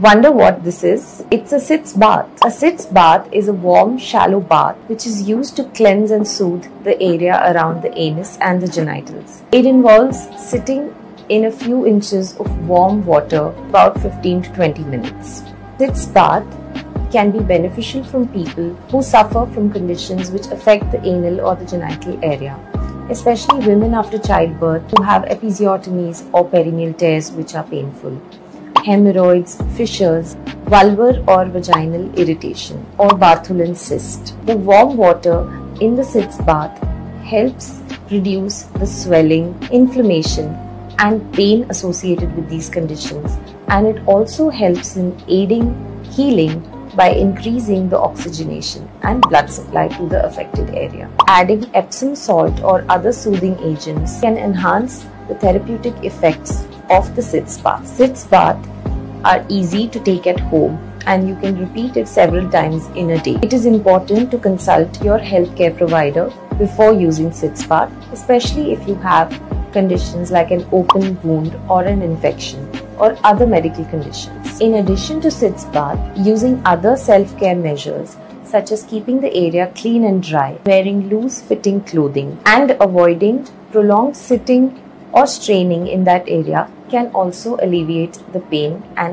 Wonder what this is? It's a sitz bath. A sitz bath is a warm, shallow bath which is used to cleanse and soothe the area around the anus and the genitals. It involves sitting in a few inches of warm water about 15 to 20 minutes. Sitz bath can be beneficial from people who suffer from conditions which affect the anal or the genital area, especially women after childbirth who have episiotomies or perineal tears which are painful hemorrhoids, fissures, vulvar or vaginal irritation, or Bartholin cyst. The warm water in the sitz bath helps reduce the swelling, inflammation, and pain associated with these conditions, and it also helps in aiding healing by increasing the oxygenation and blood supply to the affected area. Adding Epsom salt or other soothing agents can enhance the therapeutic effects of the sitz bath. Sitz bath are easy to take at home and you can repeat it several times in a day. It is important to consult your healthcare provider before using sitz bath, especially if you have conditions like an open wound or an infection or other medical conditions. In addition to sitz bath, using other self-care measures such as keeping the area clean and dry, wearing loose fitting clothing and avoiding prolonged sitting or straining in that area can also alleviate the pain and